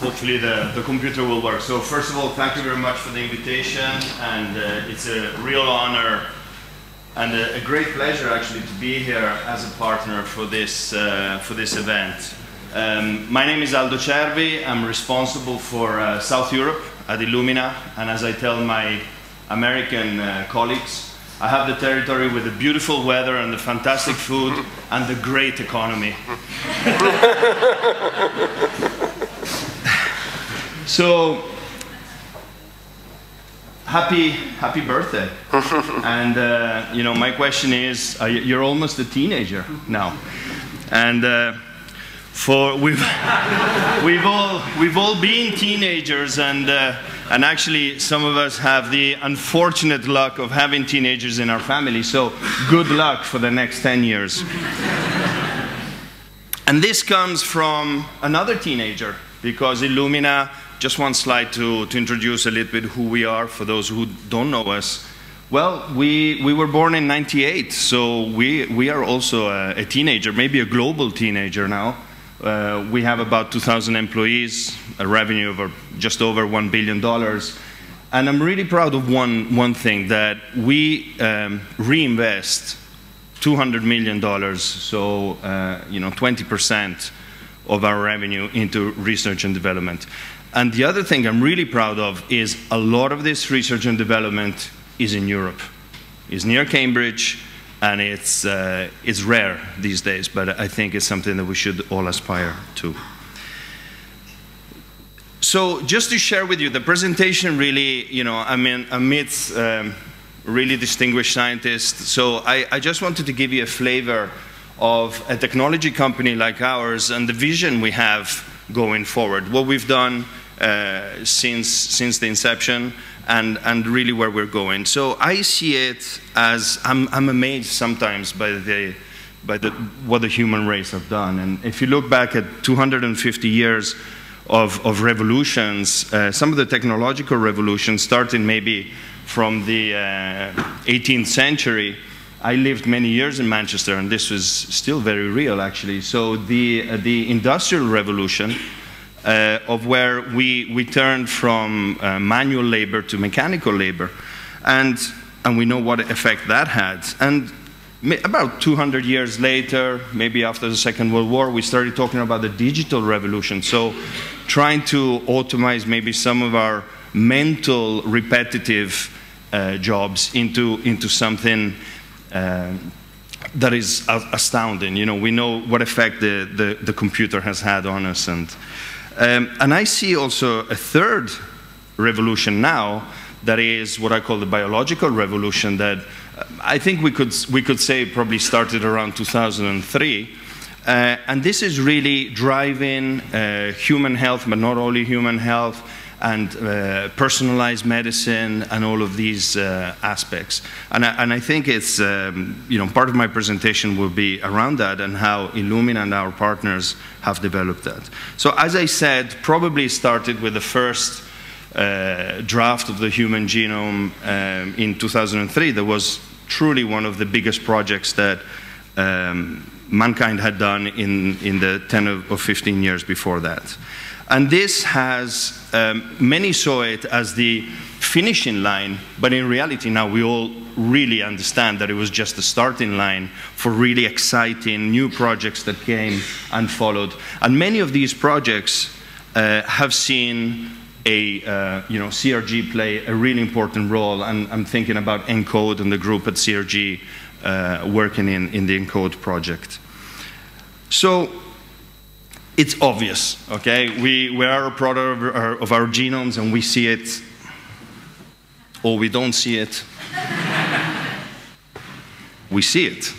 hopefully the, the computer will work. So first of all, thank you very much for the invitation, and uh, it's a real honor and a, a, great pleasure actually to be here as a partner for this, uh, for this event. Um, my name is Aldo Cervi. I'm responsible for uh, South Europe at Illumina, and as I tell my American uh, colleagues, I have the territory with the beautiful weather and the fantastic food and the great economy. so, happy, happy birthday. and, uh, you know, my question is, uh, you're almost a teenager now. And uh, for, we've, we've, all, we've all been teenagers and uh, and actually, some of us have the unfortunate luck of having teenagers in our family, so good luck for the next 10 years. and this comes from another teenager, because Illumina, just one slide to, to introduce a little bit who we are for those who don't know us. Well, we, we were born in 98, so we, we are also a, a teenager, maybe a global teenager now. Uh, we have about 2,000 employees, a revenue of just over $1 billion. And I'm really proud of one, one thing, that we um, reinvest $200 million, so uh, you know, 20% of our revenue into research and development. And the other thing I'm really proud of is a lot of this research and development is in Europe. It's near Cambridge, and it's, uh, it's rare these days, but I think it's something that we should all aspire to. So just to share with you, the presentation really, you know, I mean, amidst um, really distinguished scientists, so I, I just wanted to give you a flavor of a technology company like ours and the vision we have going forward, what we've done uh, since, since the inception, and, and really where we're going. So I see it as, I'm, I'm amazed sometimes by, the, by the, what the human race have done. And if you look back at 250 years of, of revolutions, uh, some of the technological revolutions starting maybe from the uh, 18th century, I lived many years in Manchester, and this was still very real, actually. So the, uh, the Industrial Revolution uh, of where we, we turned from uh, manual labor to mechanical labor. And, and we know what effect that had. And about 200 years later, maybe after the Second World War, we started talking about the digital revolution. So trying to automate maybe some of our mental repetitive uh, jobs into, into something uh, that is astounding. You know, we know what effect the, the, the computer has had on us and um, and I see also a third revolution now that is what I call the biological revolution that uh, I think we could, we could say probably started around 2003. Uh, and this is really driving uh, human health, but not only human health, and uh, personalized medicine and all of these uh, aspects. And I, and I, think it's, um, you know, part of my presentation will be around that and how Illumina and our partners have developed that. So as I said, probably started with the first uh, draft of the human genome um, in 2003 that was truly one of the biggest projects that um, mankind had done in, in the 10 or 15 years before that. And this has, um, many saw it as the finishing line, but in reality now we all really understand that it was just the starting line for really exciting new projects that came and followed. And many of these projects uh, have seen a, uh, you know, CRG play a really important role, and I'm thinking about ENCODE and the group at CRG uh, working in, in the ENCODE project. So it's obvious, okay? We, we are a product of our, of our genomes and we see it, or we don't see it. we see it.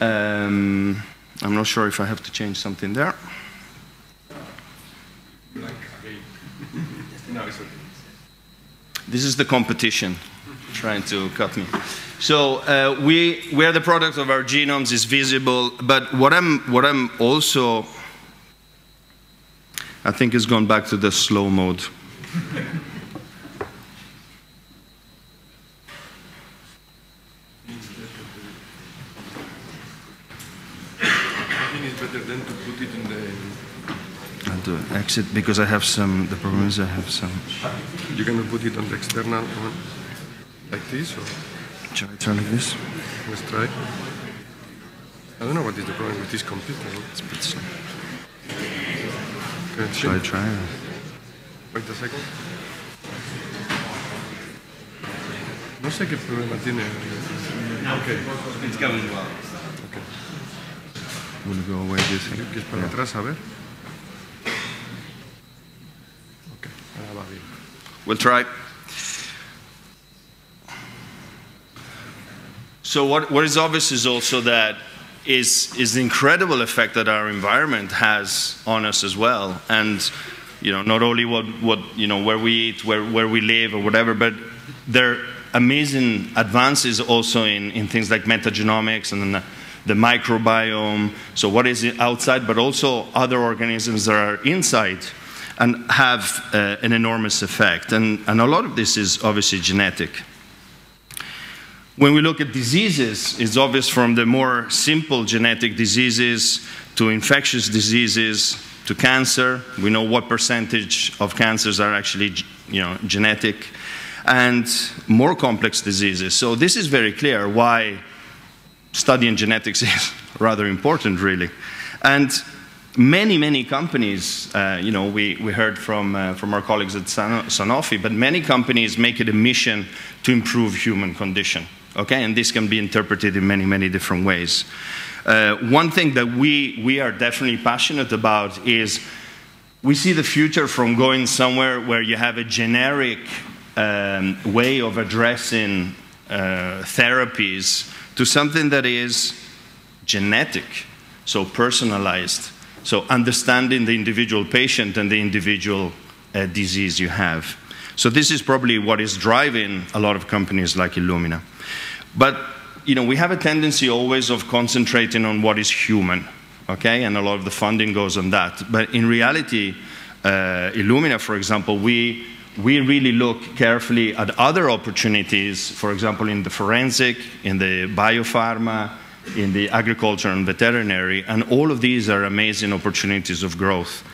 Um, I'm not sure if I have to change something there. This is the competition trying to cut me. So uh, we, we are the product of our genomes, is visible, but what I'm, what I'm also I think it's gone back to the slow mode. To put it in the to exit because I have some, the problem is I have some. You're going to put it on the external one, like this? Or? Shall I turn like this? Let's try. I don't know what is the problem with this computer. It's a bit slow. Can it Shall I try? or- Wait a second. No sé qué problema tiene. Ok, It's going well. ok. Will it go away this way? ¿Quieres para Yeah. atrás? A ver. Ok, ahora va bien. We'll try. So what, what is obvious is also that is, is the incredible effect that our environment has on us as well. And, you know, not only what, what you know, where we eat, where, where we live or whatever, but there are amazing advances also in, in things like metagenomics and the, the microbiome. So what is outside, but also other organisms that are inside and have uh, an enormous effect. And, and a lot of this is obviously genetic. When we look at diseases, it's obvious from the more simple genetic diseases to infectious diseases to cancer. We know what percentage of cancers are actually you know, genetic and more complex diseases. So this is very clear why studying genetics is rather important, really. And many, many companies, uh, you know, we, we heard from, uh, from our colleagues at San- Sanofi, but many companies make it a mission to improve human condition, okay? And this can be interpreted in many, many different ways. Uh, one thing that we, we are definitely passionate about is we see the future from going somewhere where you have a generic um, way of addressing uh, therapies to something that is genetic, so personalized, so understanding the individual patient and the individual uh, disease you have. So this is probably what is driving a lot of companies like Illumina. But you know, we have a tendency always of concentrating on what is human, okay? And a lot of the funding goes on that. But in reality, uh, Illumina, for example, we, we really look carefully at other opportunities, for example, in the forensic, in the biopharma, in the agriculture and veterinary, and all of these are amazing opportunities of growth.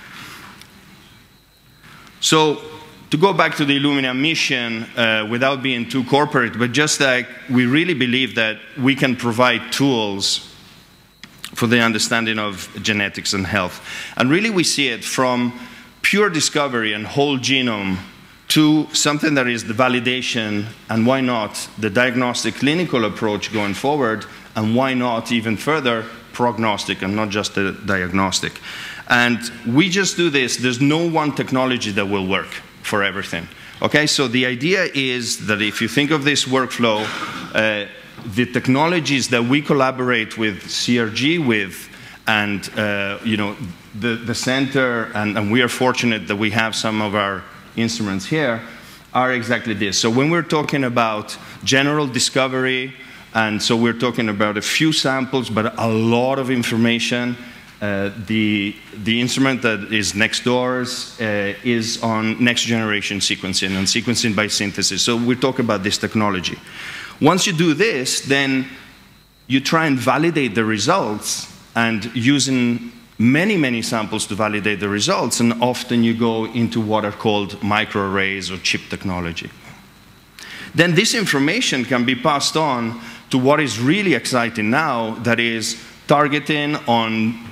So, to go back to the Illumina mission, uh, without being too corporate, but just like we really believe that we can provide tools for the understanding of genetics and health. And really, we see it from pure discovery and whole genome to something that is the validation, and why not the diagnostic clinical approach going forward, and why not even further prognostic and not just the diagnostic. And we just do this, there's no one technology that will work for everything. Okay, so the idea is that if you think of this workflow, uh, the technologies that we collaborate with CRG with, and uh, you know, the, the center, and, and we are fortunate that we have some of our instruments here, are exactly this. So when we're talking about general discovery, and so we're talking about a few samples, but a lot of information. Uh, the, the instrument that is next doors uh, is on next generation sequencing and sequencing by synthesis. So we talk about this technology. Once you do this, then you try and validate the results and using many, many samples to validate the results, and often you go into what are called microarrays or chip technology. Then this information can be passed on to what is really exciting now, that is targeting on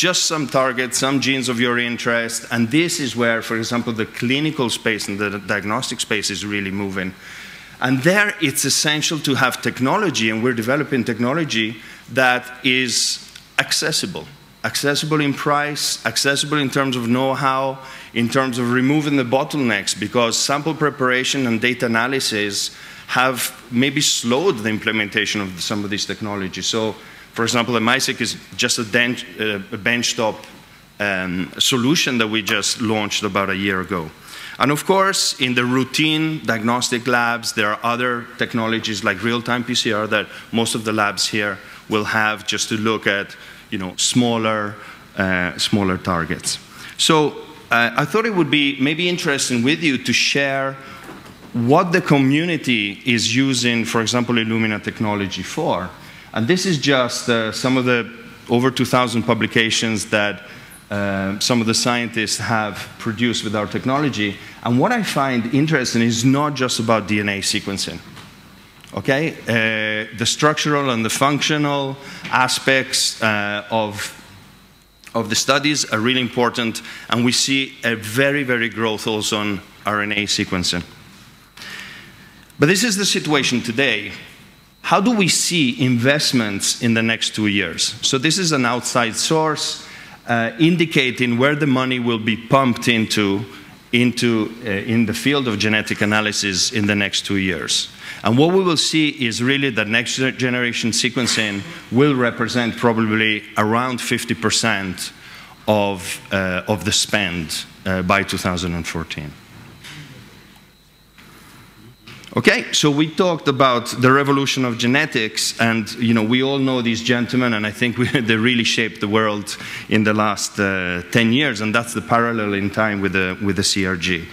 just some targets, some genes of your interest, and this is where, for example, the clinical space and the diagnostic space is really moving. And there it's essential to have technology, and we're developing technology that is accessible. Accessible in price, accessible in terms of know-how, in terms of removing the bottlenecks, because sample preparation and data analysis have maybe slowed the implementation of some of these technologies. So, for example, the MiSeq is just a, uh, a benchtop um, solution that we just launched about a year ago. And of course, in the routine diagnostic labs, there are other technologies like real-time PCR that most of the labs here will have just to look at you know, smaller, uh, smaller targets. So uh, I thought it would be maybe interesting with you to share what the community is using, for example, Illumina technology for. And this is just uh, some of the over 2,000 publications that uh, some of the scientists have produced with our technology. And what I find interesting is not just about DNA sequencing. Okay, uh, the structural and the functional aspects uh, of of the studies are really important, and we see a very, very growth also on RNA sequencing. But this is the situation today. How do we see investments in the next two years? So this is an outside source uh, indicating where the money will be pumped into, into uh, in the field of genetic analysis in the next two years. And what we will see is really that next generation sequencing will represent probably around 50% of, uh, of the spend uh, by 2014. Okay, so we talked about the revolution of genetics, and you know we all know these gentlemen, and I think we, they really shaped the world in the last uh, 10 years, and that's the parallel in time with the, with the CRG.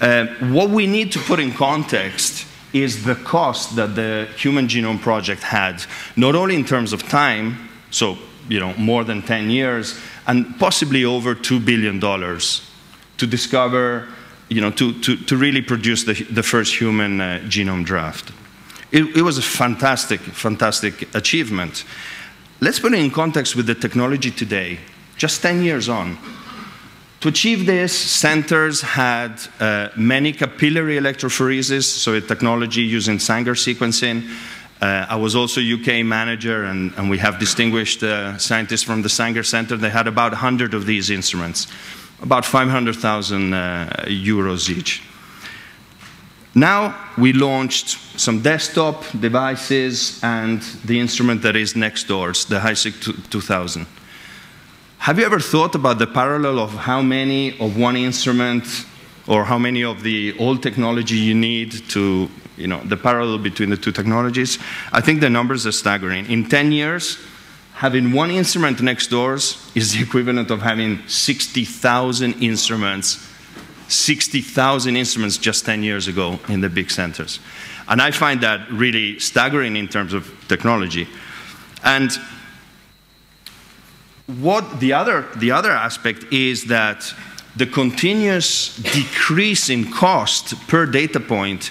Uh, what we need to put in context is the cost that the Human Genome Project had, not only in terms of time, so you know more than 10 years, and possibly over $2 billion to discover you know, to, to, to really produce the, the first human uh, genome draft. It, it, was a fantastic, fantastic achievement. Let's put it in context with the technology today, just 10 years on. To achieve this, centers had uh, many capillary electrophoresis, so a technology using Sanger sequencing. Uh, I was also UK manager, and, and we have distinguished uh, scientists from the Sanger Center. They had about 100 of these instruments about 500,000 uh, euros each. Now we launched some desktop devices and the instrument that is next doors, the HiSeq 2000. Have you ever thought about the parallel of how many of one instrument or how many of the old technology you need to, you know, the parallel between the two technologies? I think the numbers are staggering. In 10 years, having one instrument next doors is the equivalent of having 60,000 instruments, 60,000 instruments just 10 years ago in the big centers. And I find that really staggering in terms of technology. And what the other, the other aspect is that the continuous decrease in cost per data point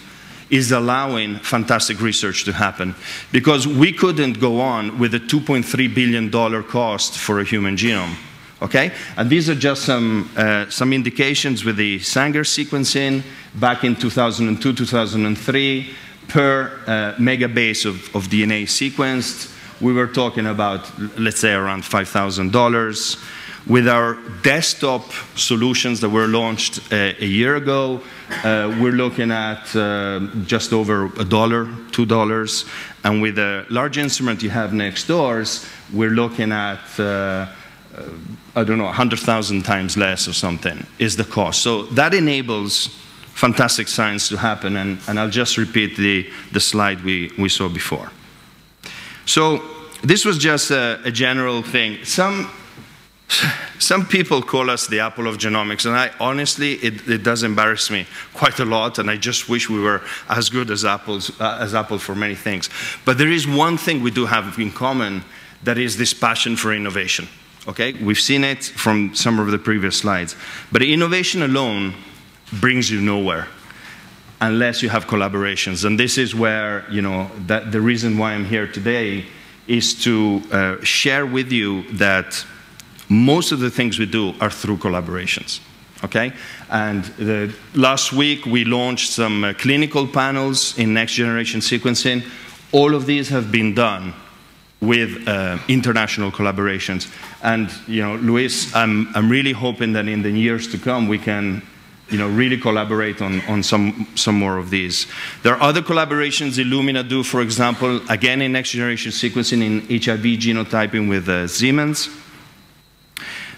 is allowing fantastic research to happen. Because we couldn't go on with a $2.3 billion cost for a human genome. Okay? And these are just some, uh, some indications with the Sanger sequencing back in 2002, 2003, per uh, megabase of, of DNA sequenced. We were talking about, let's say, around $5,000. With our desktop solutions that were launched uh, a year ago, uh, we're looking at uh, just over a dollar, two dollars. And with a large instrument you have next doors, we're looking at, uh, uh I don't know, 100,000 times less or something is the cost. So that enables fantastic science to happen. And, and I'll just repeat the, the slide we, we saw before. So this was just a, a general thing. Some some people call us the apple of genomics, and I honestly, it, it, does embarrass me quite a lot, and I just wish we were as good as, Apple's, uh, as Apple for many things. But there is one thing we do have in common that is this passion for innovation. Okay? We've seen it from some of the previous slides. But innovation alone brings you nowhere unless you have collaborations. And this is where, you know, that the reason why I'm here today is to uh, share with you that most of the things we do are through collaborations. Okay? And the, last week we launched some uh, clinical panels in next generation sequencing. All of these have been done with uh, international collaborations. And, you know, Luis, I'm, I'm really hoping that in the years to come we can you know, really collaborate on, on some, some more of these. There are other collaborations Illumina do, for example, again in next generation sequencing in HIV genotyping with uh, Siemens.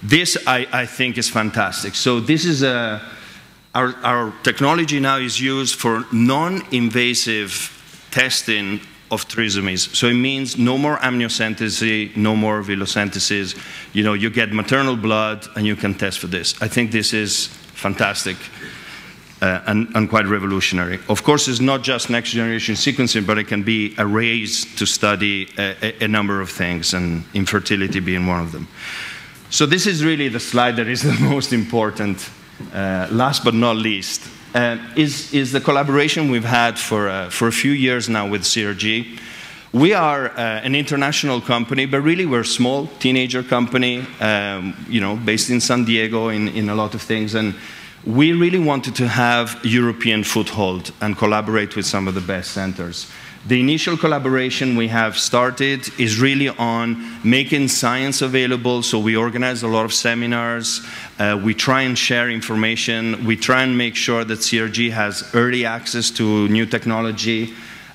This, I, I think, is fantastic. So this is a, our, our technology now is used for non-invasive testing of trisomies. So it means no more amniocentesis, no more villocentesis. You know, you get maternal blood and you can test for this. I think this is fantastic uh, and, and, quite revolutionary. Of course, it's not just next generation sequencing, but it can be arrays to study a, a, a number of things, and infertility being one of them. So this is really the slide that is the most important, uh, last but not least, uh, is, is the collaboration we've had for, uh, for a few years now with CRG. We are uh, an international company, but really we're a small teenager company, um, you know, based in San Diego in, in a lot of things. And we really wanted to have European foothold and collaborate with some of the best centers. The initial collaboration we have started is really on making science available. So we organize a lot of seminars. Uh, we try and share information. We try and make sure that CRG has early access to new technology.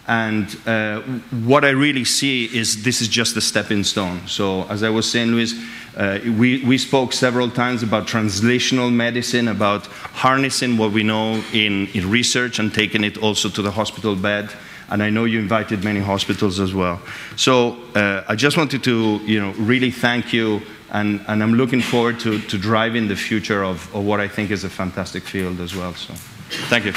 And uh, what I really see is this is just a stepping stone. So as I was saying, Luis, uh, we, we spoke several times about translational medicine, about harnessing what we know in, in research and taking it also to the hospital bed and I know you invited many hospitals as well. So uh, I just wanted to, you know, really thank you, and, and I'm looking forward to, to driving the future of, of what I think is a fantastic field as well. So thank you.